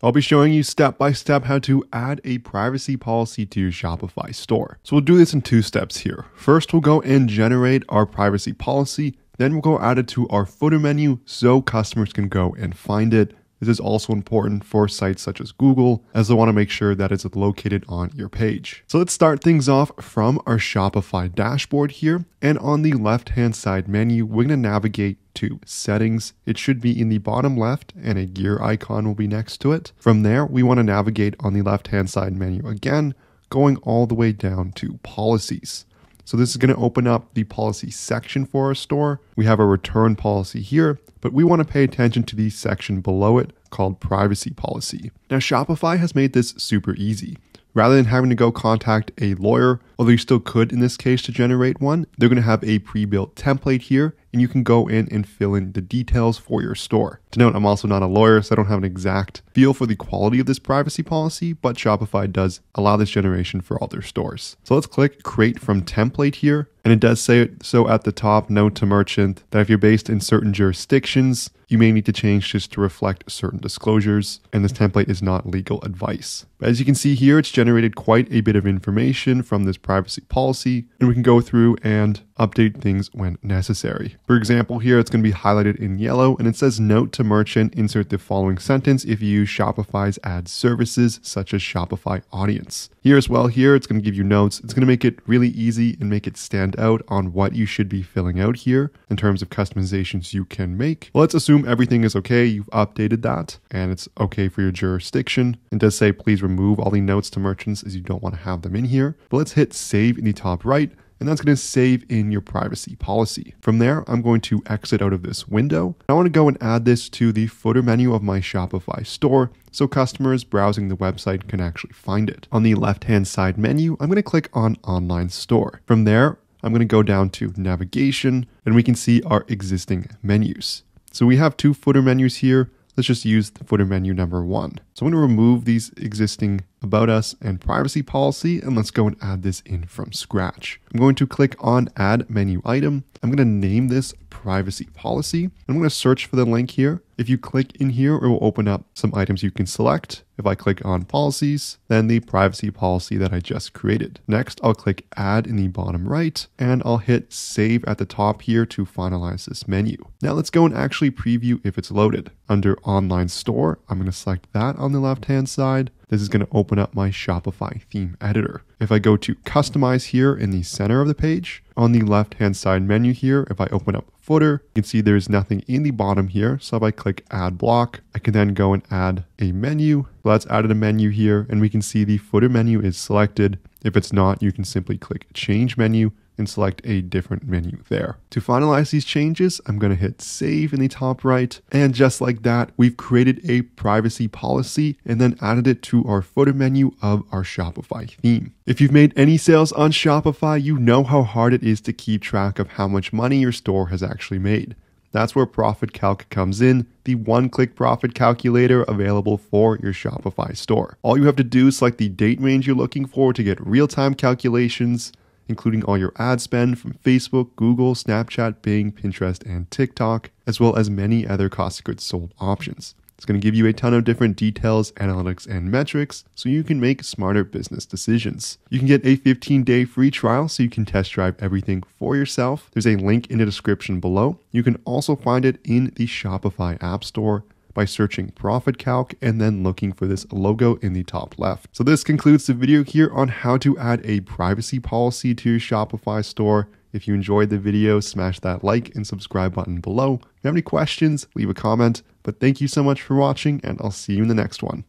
I'll be showing you step by step how to add a privacy policy to your Shopify store. So we'll do this in two steps here. First, we'll go and generate our privacy policy. Then we'll go add it to our footer menu so customers can go and find it. This is also important for sites such as Google, as they want to make sure that it's located on your page. So let's start things off from our Shopify dashboard here. And on the left hand side menu, we're going to navigate to settings. It should be in the bottom left and a gear icon will be next to it. From there, we want to navigate on the left hand side menu again, going all the way down to policies. So this is going to open up the policy section for our store. We have a return policy here, but we want to pay attention to the section below it called privacy policy. Now Shopify has made this super easy. Rather than having to go contact a lawyer, although you still could in this case to generate one, they're going to have a pre-built template here and you can go in and fill in the details for your store. To note, I'm also not a lawyer, so I don't have an exact feel for the quality of this privacy policy, but Shopify does allow this generation for all their stores. So let's click create from template here. And it does say so at the top, note to merchant, that if you're based in certain jurisdictions, you may need to change just to reflect certain disclosures, and this template is not legal advice. But as you can see here, it's generated quite a bit of information from this privacy policy, and we can go through and update things when necessary. For example, here it's going to be highlighted in yellow and it says note to merchant, insert the following sentence if you use Shopify's ad services such as Shopify Audience. Here as well, here it's going to give you notes. It's going to make it really easy and make it stand out on what you should be filling out here in terms of customizations you can make. Well, let's assume everything is okay. You've updated that and it's okay for your jurisdiction. It does say please remove all the notes to merchants as you don't want to have them in here. But let's hit save in the top right and that's going to save in your privacy policy. From there, I'm going to exit out of this window. I want to go and add this to the footer menu of my Shopify store so customers browsing the website can actually find it. On the left-hand side menu, I'm going to click on Online Store. From there, I'm going to go down to Navigation, and we can see our existing menus. So we have two footer menus here. Let's just use the footer menu number one. So I'm going to remove these existing about us and privacy policy and let's go and add this in from scratch. I'm going to click on add menu item. I'm going to name this privacy policy. I'm going to search for the link here. If you click in here, it will open up some items you can select. If I click on policies, then the privacy policy that I just created. Next, I'll click add in the bottom right and I'll hit save at the top here to finalize this menu. Now let's go and actually preview if it's loaded. Under online store, I'm going to select that on the left hand side. This is going to open up my Shopify theme editor. If I go to customize here in the center of the page, on the left hand side menu here, if I open up footer, you can see there's nothing in the bottom here. So if I click add block, I can then go and add a menu. That's added a menu here and we can see the footer menu is selected. If it's not, you can simply click change menu and select a different menu there. To finalize these changes, I'm going to hit save in the top right. And just like that, we've created a privacy policy and then added it to our footer menu of our Shopify theme. If you've made any sales on Shopify, you know how hard it is to keep track of how much money your store has actually made. That's where Profit Calc comes in, the one click profit calculator available for your Shopify store. All you have to do is select the date range you're looking for to get real time calculations including all your ad spend from Facebook, Google, Snapchat, Bing, Pinterest, and TikTok, as well as many other cost of goods sold options. It's going to give you a ton of different details, analytics, and metrics so you can make smarter business decisions. You can get a 15 day free trial so you can test drive everything for yourself. There's a link in the description below. You can also find it in the Shopify App Store by searching Profit Calc and then looking for this logo in the top left. So this concludes the video here on how to add a privacy policy to your Shopify store. If you enjoyed the video, smash that like and subscribe button below. If you have any questions, leave a comment. But thank you so much for watching and I'll see you in the next one.